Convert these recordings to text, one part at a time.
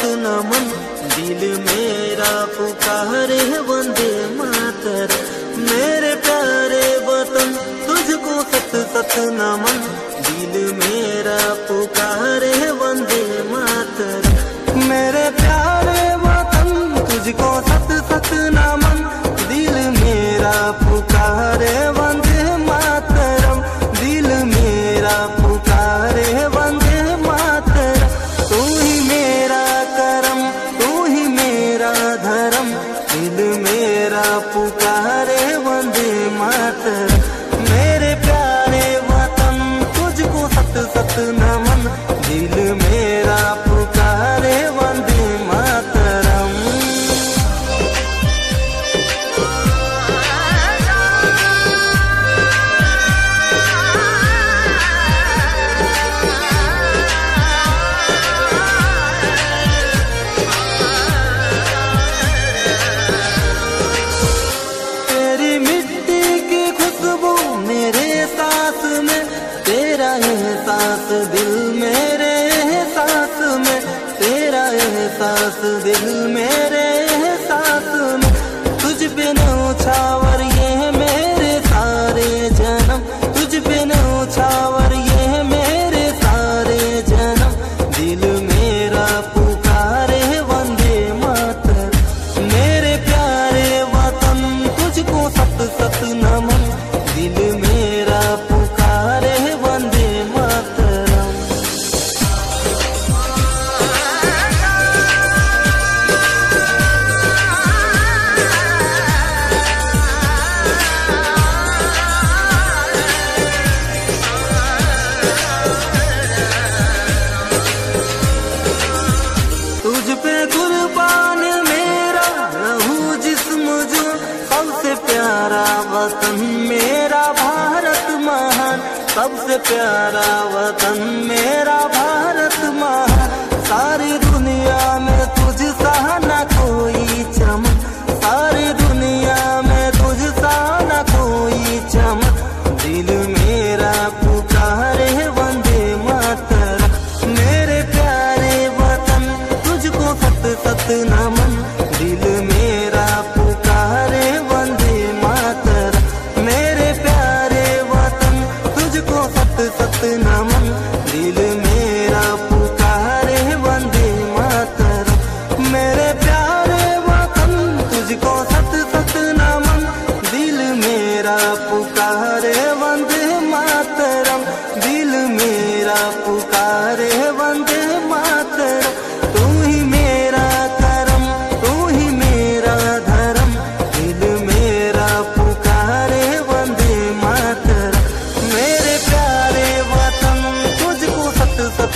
इतना मन। दिल मेरा पुकारे वंदे मातर मेरे प्यारे वतन तुझको सत सत नमन। पुकारे वंदे मात मेरे प्यारे वतन तुझको सत सत न मेरे साथ में, तेरा एहसास दिल मेरे एहसास में, तेरा एहसास दिल मेरे एहसास में। तुझ बिना छावा वतन मेरा भारत महान सबसे प्यारा वतन मेरा भारत महान। सारी दुनिया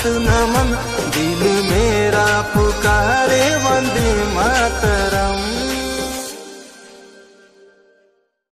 都那么暖